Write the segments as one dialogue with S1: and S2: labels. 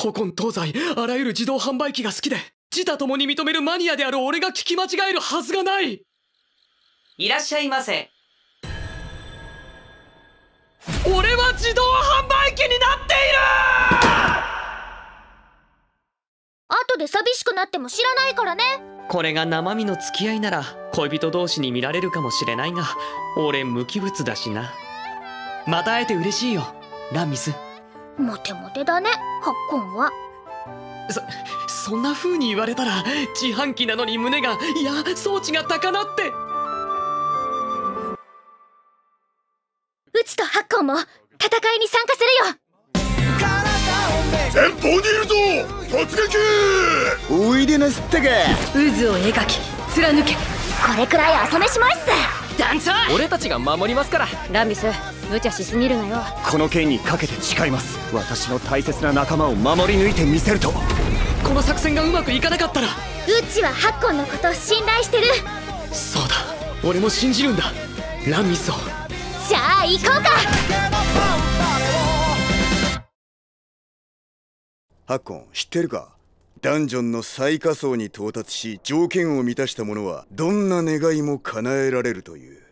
S1: 古今東西あらゆる自動販売機が好きで自他共に認めるマニアである俺が聞き間違えるはずがない。
S2: いらっしゃいませ。
S1: 俺は自動販売機になっている！
S3: 後で寂しくなっても知らないからね。
S1: これが生身の付き合いなら恋人同士に見られるかもしれないが俺無機物だしな。また会えて嬉しいよ。ランミス
S3: モテモテだねハッコンは。
S1: そそんな風に言われたら自販機なのに胸がいや装置が高鳴って。
S3: うちとハッコンも戦いに参加するよ。
S4: 前方にいるぞ突撃!
S5: おいでなすったか。
S6: 渦を描き貫け。
S3: これくらい朝飯前っす
S6: 団長！
S1: 俺たちが守りますから。
S6: ラミス無茶しすぎるなよ。
S5: この剣にかけて誓います。私の大切な仲間を守り抜いてみせると。
S1: この作戦がうまくいかなかったら。
S3: うちはハッコンのことを信頼してる。
S1: そうだ。俺も信じるんだ。ランミスを。
S3: じゃあ行こうか。
S4: ハッコン知ってるか？ダンジョンの最下層に到達し条件を満たした者はどんな願いも叶えられるという。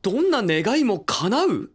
S1: どんな願いも叶う？